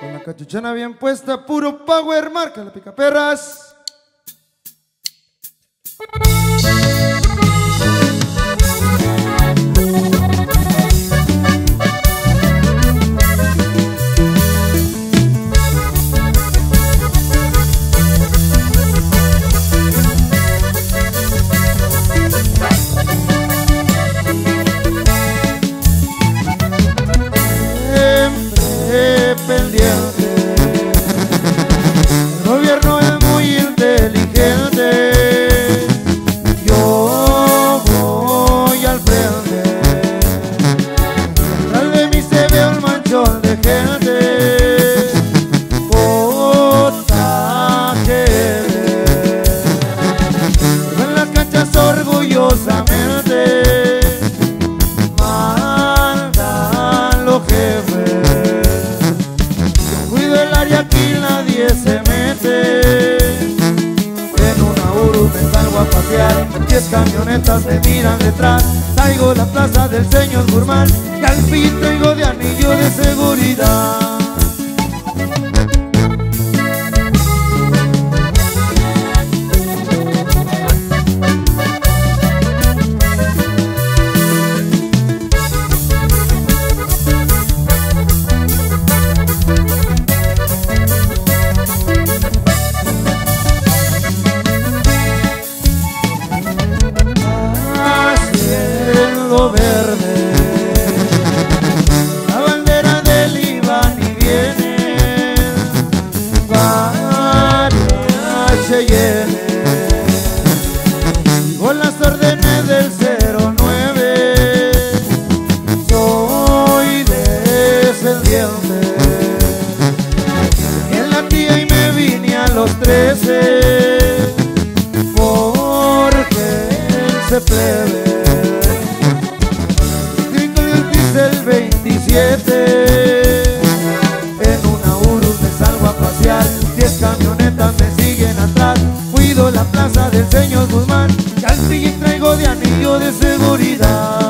Con la cachuchana bien puesta, puro power, marca la pica perras. Cuido el área aquí nadie se mete. En una Uru me salgo a pasear, diez camionetas me miran detrás. Traigo la plaza del señor Gurmán y al fin traigo de anillo de seguridad. Varias Cheyenne Con las órdenes del 09 Soy descendiente En la tía y me vine a los 13 porque se plebe. El 27. Cuido la plaza del señor Guzmán. Y al traigo de anillo de seguridad.